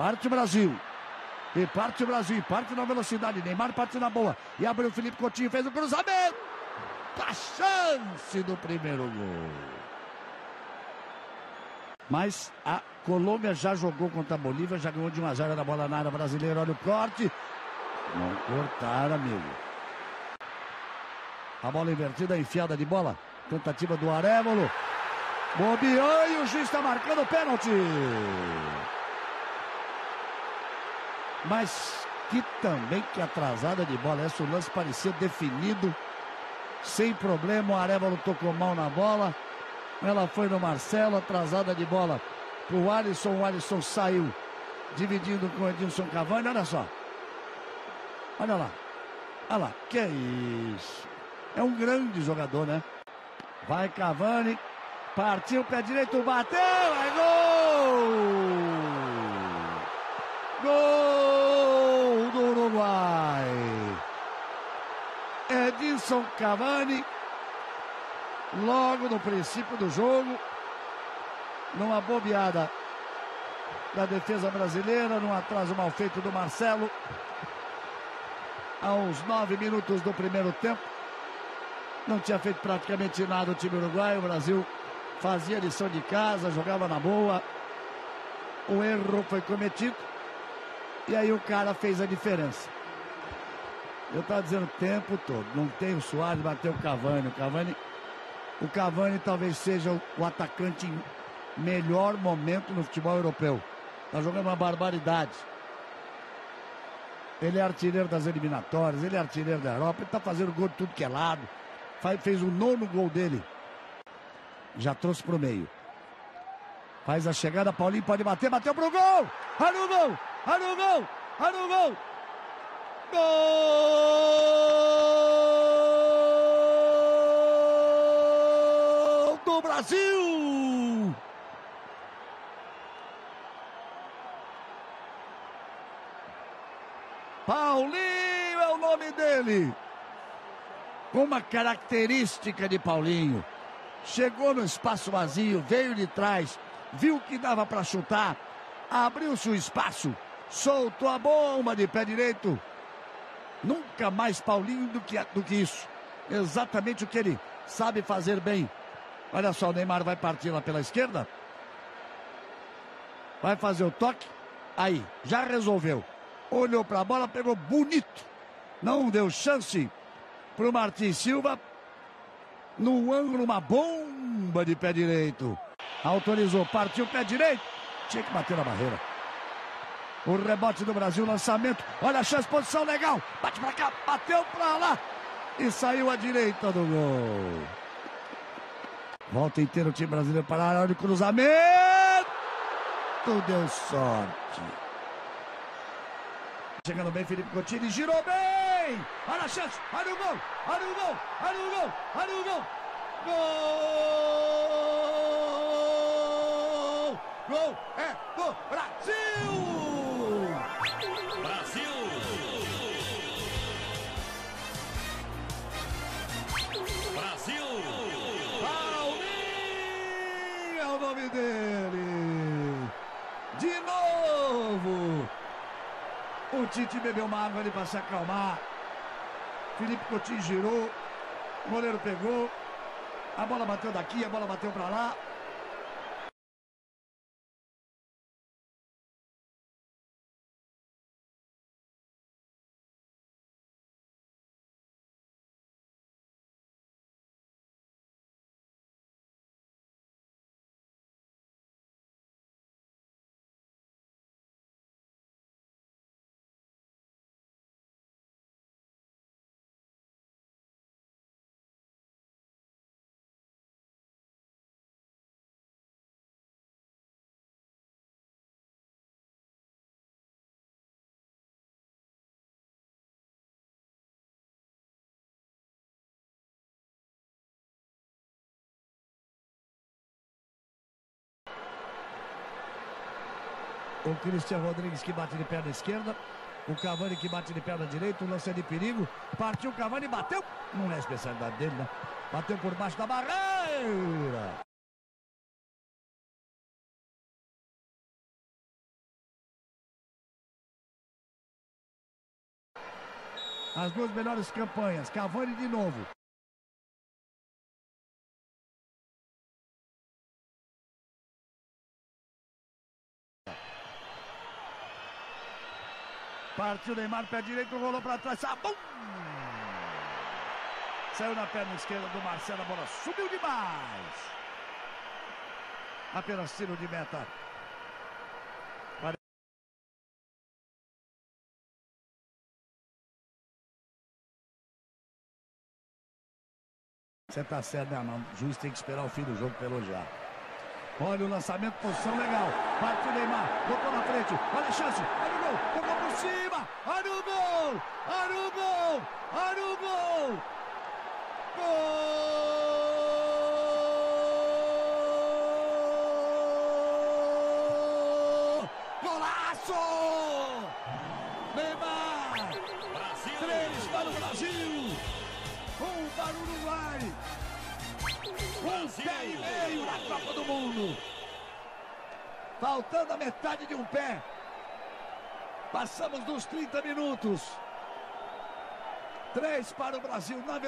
parte o Brasil. E parte o Brasil, parte na velocidade. Neymar parte na boa. E abriu o Felipe Coutinho, fez o cruzamento. A chance do primeiro gol. Mas a Colômbia já jogou contra a Bolívia, já ganhou de 1 a 0 na bola na área brasileira. Olha o corte. Não cortaram, amigo. A bola invertida, enfiada de bola. Tentativa do Arevalo. Bobeou e o juiz está marcando o pênalti. Mas que também que atrasada de bola. Essa o lance parecia definido. Sem problema, o Arevalo tocou mal na bola. Ela foi no Marcelo, atrasada de bola pro Alisson. O Alisson saiu dividindo com o Edilson Cavani. Olha só. Olha lá. Olha lá. Que isso. É um grande jogador, né? Vai Cavani. Partiu, pé direito, bateu. É gol! Gol do Uruguai. Edilson Cavani. Logo no princípio do jogo. Numa bobeada da defesa brasileira, num atraso mal feito do Marcelo. Aos nove minutos do primeiro tempo. Não tinha feito praticamente nada o time uruguaio. O Brasil fazia lição de casa, jogava na boa. O erro foi cometido. E aí o cara fez a diferença. Eu estava dizendo o tempo todo. Não tem o Soares, bateu o Cavani. O Cavani, o Cavani talvez seja o atacante em melhor momento no futebol europeu. Está jogando uma barbaridade. Ele é artilheiro das eliminatórias, ele é artilheiro da Europa, ele está fazendo gol de tudo que é lado. Fez o nono gol dele. Já trouxe para o meio. Faz a chegada, Paulinho pode bater, bateu pro gol! Olha o gol! Olha o gol! Olha o gol! Gol do Brasil! Paulinho é o nome dele. Uma característica de Paulinho. Chegou no espaço vazio, veio de trás, viu que dava para chutar, abriu-se o espaço, soltou a bomba de pé direito. Nunca mais Paulinho do que, do que isso. Exatamente o que ele sabe fazer bem. Olha só, o Neymar vai partir lá pela esquerda. Vai fazer o toque. Aí, já resolveu. Olhou para a bola, pegou bonito. Não deu chance para o Martins Silva. No ângulo, uma bomba de pé direito. Autorizou, partiu pé direito. Tinha que bater na barreira. O rebote do Brasil, lançamento. Olha a chance, posição legal. Bate pra cá, bateu pra lá. E saiu à direita do gol. Volta inteiro o time brasileiro para a área de cruzamento. Deu sorte. Chegando bem, Felipe Coutinho, girou bem! Olha a chance, olha o gol, olha o gol, olha o gol, olha o gol! Gol! Gol é do! Brasil! Dele! De novo! O Tite bebeu uma água ali para se acalmar. Felipe Coutinho girou. O goleiro pegou. A bola bateu daqui, a bola bateu para lá. O Cristian Rodrigues que bate de perna esquerda. O Cavani que bate de perna direita. O lance lance de perigo. Partiu o Cavani, bateu. Não é a especialidade dele, né? Bateu por baixo da barreira. As duas melhores campanhas. Cavani de novo. Partiu Neymar, pé direito, rolou para trás. Ah, bum! Saiu na perna esquerda do Marcelo, a bola subiu demais. Apenas tiro de meta. Você tá certo, né, não. O juiz tem que esperar o fim do jogo para elogiar. Olha o lançamento, posição legal. Partiu Neymar, botou na frente. Olha a chance, olha o gol, tocou por cima. Olha o gol, olha o gol, olha o gol. Gol! Golaço! Neymar! Brasil. Três para o Brasil! Um para o Uruguai! Um pé e meio na Copa do Mundo! Faltando a metade de um pé. Passamos dos 30 minutos. Três para o Brasil na